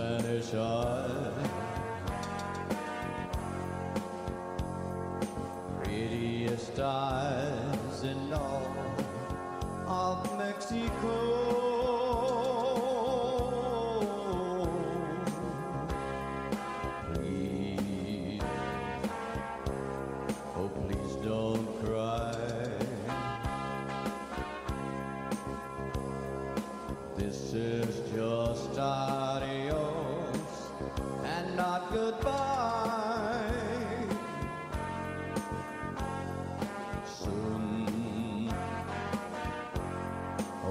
Spanish eyes. Prettiest eyes in all of Mexico. Please, oh please don't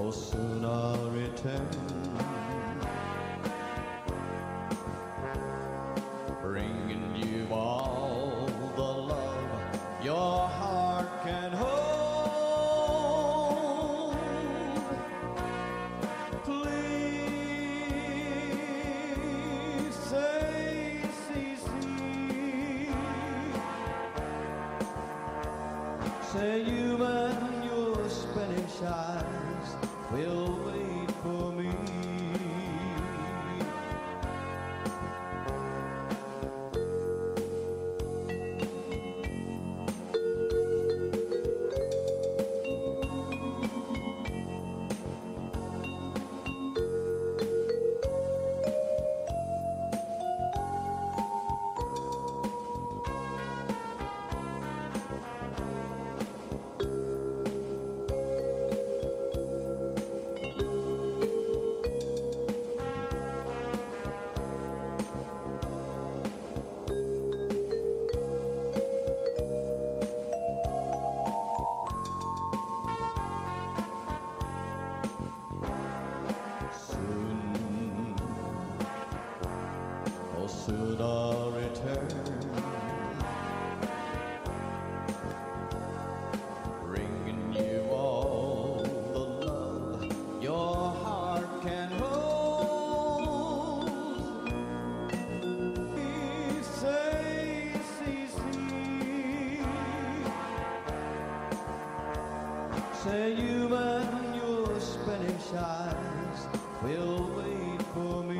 oh soon I'll return. Bringing you all the love your heart can hold. Please say. Say you and your Spanish eyes will wait for me. Soon I'll return, bringing you all the love your heart can hold. Please say, see, see. Say you and your Spanish eyes will wait for me.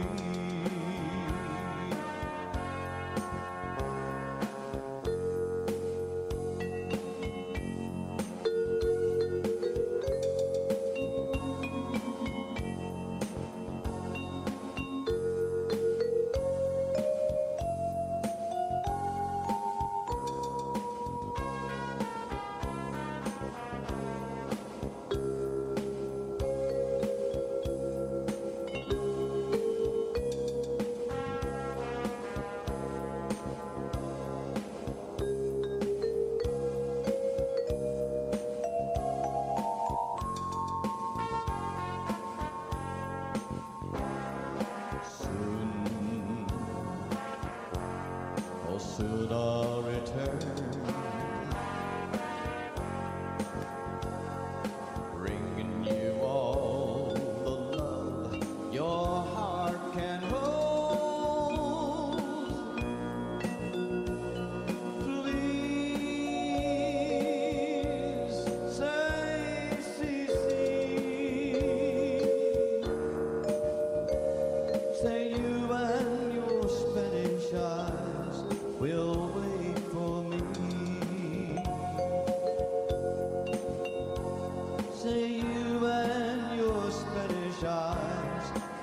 soon, oh soon I'll return.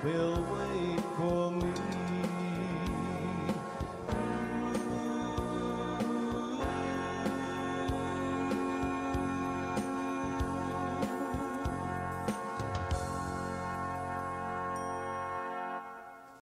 will wait.